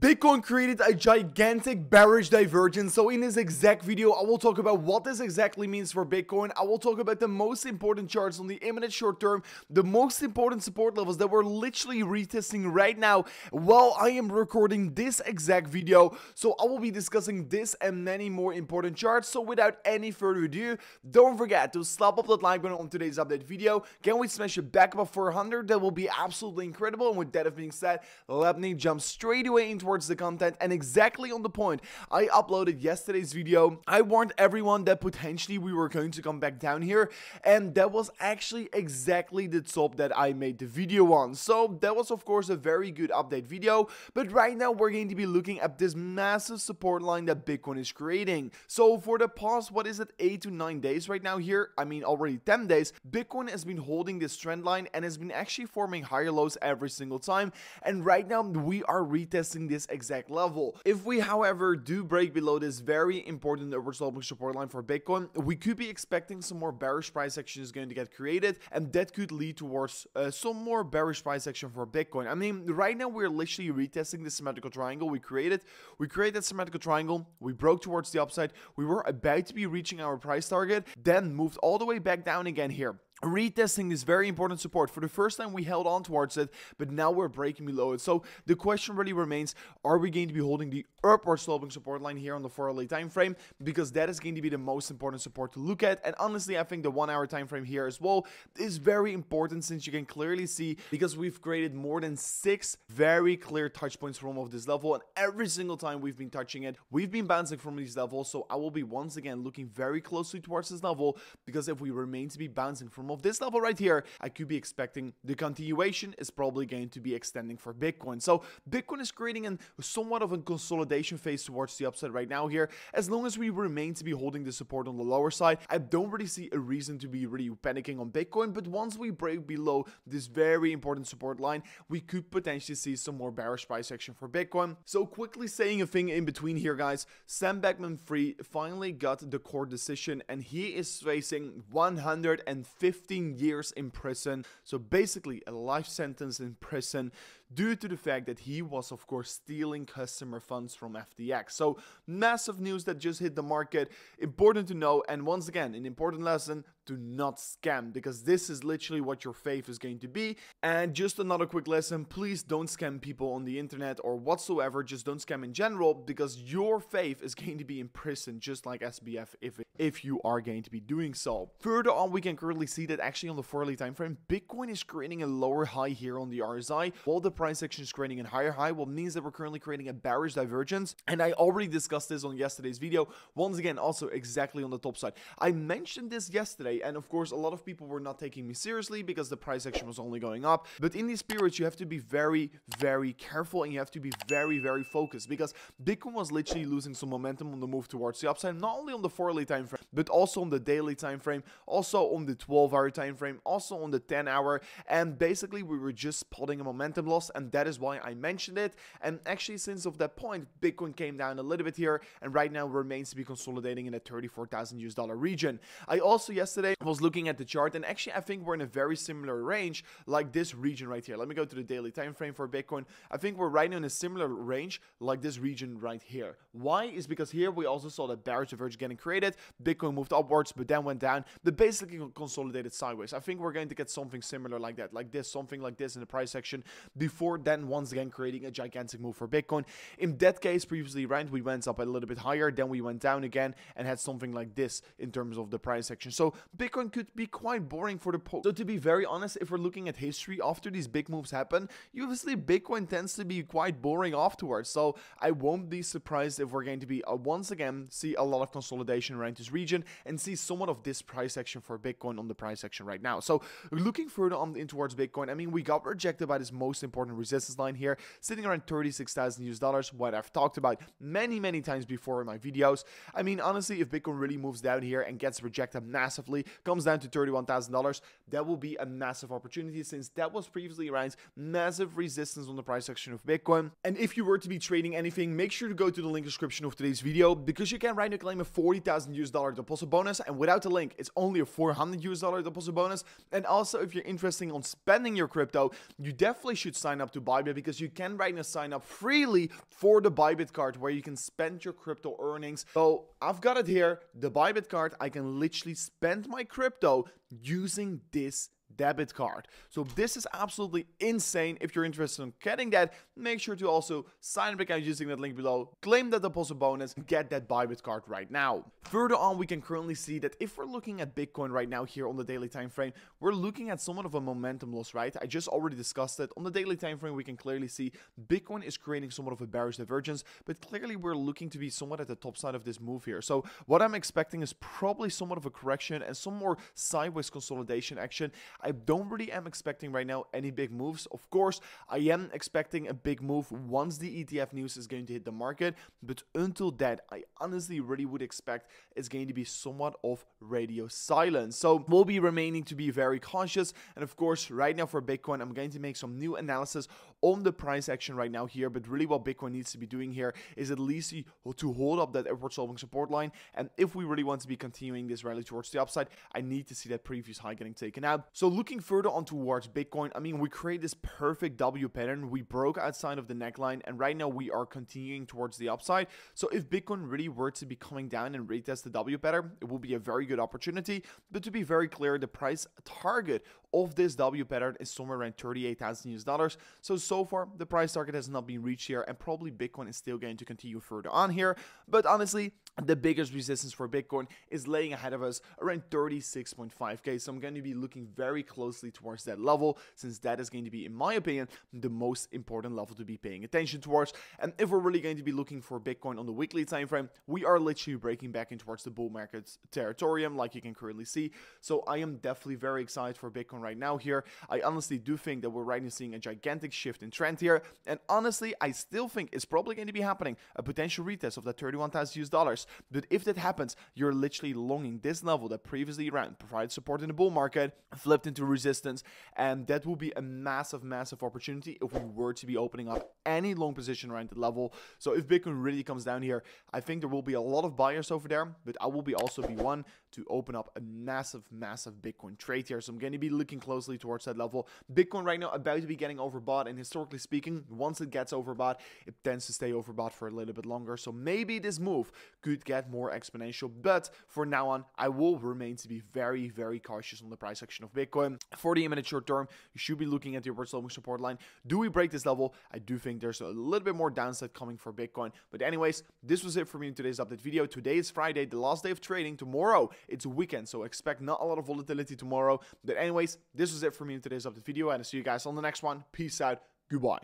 Bitcoin created a gigantic bearish divergence. So in this exact video, I will talk about what this exactly means for Bitcoin. I will talk about the most important charts on the imminent short term, the most important support levels that we're literally retesting right now while I am recording this exact video. So I will be discussing this and many more important charts. So without any further ado, don't forget to slap up that like button on today's update video. Can we smash it back above 400? That will be absolutely incredible. And with that being said, let me jump straight away towards the content and exactly on the point I uploaded yesterday's video. I warned everyone that potentially we were going to come back down here and that was actually exactly the top that I made the video on. So that was of course a very good update video, but right now we're going to be looking at this massive support line that Bitcoin is creating. So for the past, what is it, 8 to 9 days right now here, I mean already 10 days, Bitcoin has been holding this trend line and has been actually forming higher lows every single time and right now we are retesting this exact level. If we, however, do break below this very important sloping support line for Bitcoin, we could be expecting some more bearish price action is going to get created, and that could lead towards uh, some more bearish price action for Bitcoin. I mean, right now we're literally retesting the symmetrical triangle we created. We created that symmetrical triangle, we broke towards the upside, we were about to be reaching our price target, then moved all the way back down again here retesting this very important support. For the first time, we held on towards it, but now we're breaking below it. So the question really remains, are we going to be holding the upward sloping support line here on the 4 hourly time frame? Because that is going to be the most important support to look at. And honestly, I think the 1 hour time frame here as well is very important since you can clearly see because we've created more than six very clear touch points from of this level. And every single time we've been touching it, we've been bouncing from these levels. So I will be once again looking very closely towards this level because if we remain to be bouncing from of this level right here, I could be expecting the continuation is probably going to be extending for Bitcoin. So Bitcoin is creating a somewhat of a consolidation phase towards the upside right now here. As long as we remain to be holding the support on the lower side, I don't really see a reason to be really panicking on Bitcoin. But once we break below this very important support line, we could potentially see some more bearish price action for Bitcoin. So quickly saying a thing in between here, guys, Sam Bankman-Fried finally got the court decision and he is facing 150 15 years in prison. So basically, a life sentence in prison due to the fact that he was, of course, stealing customer funds from FTX. So massive news that just hit the market. Important to know. And once again, an important lesson do not scam because this is literally what your faith is going to be. And just another quick lesson please don't scam people on the internet or whatsoever. Just don't scam in general because your faith is going to be in prison just like SBF if, if you are going to be doing so. Further on, we can currently see that actually on the 4 hourly time frame, Bitcoin is creating a lower high here on the RSI while the price action is creating a higher high, what means that we're currently creating a bearish divergence. And I already discussed this on yesterday's video. Once again, also exactly on the top side. I mentioned this yesterday, and of course, a lot of people were not taking me seriously because the price action was only going up. But in these periods, you have to be very, very careful and you have to be very, very focused because Bitcoin was literally losing some momentum on the move towards the upside, not only on the 4 hourly time frame, but also on the daily time frame, also on the 12 hour time frame, also on the 10 hour. And basically, we were just spotting a momentum loss, and that is why I mentioned it. And actually, since of that point, Bitcoin came down a little bit here, and right now remains to be consolidating in a 34,000 US dollar region. I also yesterday was looking at the chart, and actually, I think we're in a very similar range, like this region right here. Let me go to the daily time frame for Bitcoin. I think we're right now in a similar range, like this region right here. Why? Is because here we also saw that bearish divergence getting created. Bitcoin moved upwards, but then went down, but basically consolidated sideways. I think we're going to get something similar like that, like this, something like this in the price section before then once again creating a gigantic move for Bitcoin. In that case, previously, right, we went up a little bit higher, then we went down again and had something like this in terms of the price action. So Bitcoin could be quite boring for the post. So to be very honest, if we're looking at history after these big moves happen, obviously Bitcoin tends to be quite boring afterwards. So I won't be surprised if we're going to be uh, once again see a lot of consolidation around this region and see somewhat of this price action for Bitcoin on the price action right now. So looking further on in towards Bitcoin, I mean we got rejected by this most important resistance line here, sitting around 36,000 US dollars, what I've talked about many, many times before in my videos. I mean, honestly, if Bitcoin really moves down here and gets rejected massively, comes down to $31,000, that will be a massive opportunity since that was previously around massive resistance on the price section of Bitcoin. And if you were to be trading anything, make sure to go to the link description of today's video because you can right now claim a 40,000 US dollar deposit bonus. And without the link, it's only a 400 US dollar deposit bonus. And also, if you're interested on spending your crypto, you definitely should sign sign up to Bybit because you can right now sign up freely for the Bybit card where you can spend your crypto earnings. So I've got it here, the Bybit card. I can literally spend my crypto using this debit card. So this is absolutely insane. If you're interested in getting that, make sure to also sign up account using that link below, claim that deposit bonus, and get that Bybit card right now. Further on, we can currently see that if we're looking at Bitcoin right now here on the daily time frame, we're looking at somewhat of a momentum loss, right? I just already discussed it. On the daily time frame, we can clearly see Bitcoin is creating somewhat of a bearish divergence, but clearly we're looking to be somewhat at the top side of this move here. So what I'm expecting is probably somewhat of a correction and some more sideways consolidation action. I don't really am expecting right now any big moves. Of course, I am expecting a big move once the ETF news is going to hit the market, but until that, I honestly really would expect it's going to be somewhat of radio silence. So we'll be remaining to be very cautious. And of course, right now for Bitcoin, I'm going to make some new analysis on the price action right now here. But really, what Bitcoin needs to be doing here is at least to hold up that upward sloping support line. And if we really want to be continuing this rally towards the upside, I need to see that previous high getting taken out. So looking further on towards Bitcoin, I mean, we create this perfect W pattern. We broke outside of the neckline, and right now we are continuing towards the upside. So if Bitcoin really were to be coming down and retest the W pattern, it will be a very good opportunity. But to be very clear, the price target of this W pattern is somewhere around 38,000 US dollars. So, so far, the price target has not been reached here, and probably Bitcoin is still going to continue further on here. But honestly, the biggest resistance for Bitcoin is laying ahead of us around 36.5k. So I'm going to be looking very closely towards that level since that is going to be, in my opinion, the most important level to be paying attention towards. And if we're really going to be looking for Bitcoin on the weekly time frame, we are literally breaking back in towards the bull market territorium like you can currently see. So I am definitely very excited for Bitcoin right now here. I honestly do think that we're right now seeing a gigantic shift in trend here. And honestly, I still think it's probably going to be happening, a potential retest of that 31,000 US dollars. But if that happens, you're literally longing this level that previously ran, provided support in the bull market, flipped into resistance, and that will be a massive, massive opportunity if we were to be opening up any long position around the level. So if Bitcoin really comes down here, I think there will be a lot of buyers over there, but I will be also be one to open up a massive, massive Bitcoin trade here. So I'm going to be looking closely towards that level. Bitcoin right now about to be getting overbought, and historically speaking, once it gets overbought, it tends to stay overbought for a little bit longer. So maybe this move could get more exponential, but for now on, I will remain to be very, very cautious on the price action of Bitcoin. For the minute short term, you should be looking at the upward sloping support line. Do we break this level? I do think there's a little bit more downside coming for Bitcoin. But anyways, this was it for me in today's update video. Today is Friday, the last day of trading. Tomorrow, it's a weekend, so expect not a lot of volatility tomorrow. But anyways, this was it for me in today's update video, and I'll see you guys on the next one. Peace out. Goodbye.